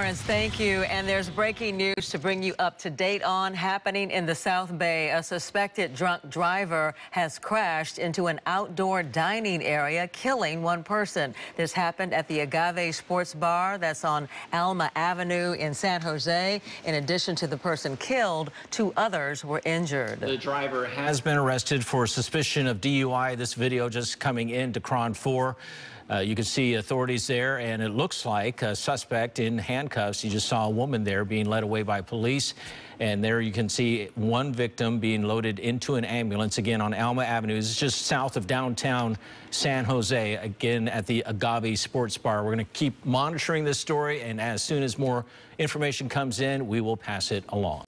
Lawrence, thank you. And there's breaking news to bring you up to date on happening in the South Bay. A suspected drunk driver has crashed into an outdoor dining area, killing one person. This happened at the Agave Sports Bar that's on Alma Avenue in San Jose. In addition to the person killed, two others were injured. The driver has been arrested for suspicion of DUI. This video just coming in to KRON 4. Uh, you can see authorities there, and it looks like a suspect in handcuffs. You just saw a woman there being led away by police. And there you can see one victim being loaded into an ambulance, again, on Alma Avenue. Is just south of downtown San Jose, again, at the Agave Sports Bar. We're going to keep monitoring this story, and as soon as more information comes in, we will pass it along.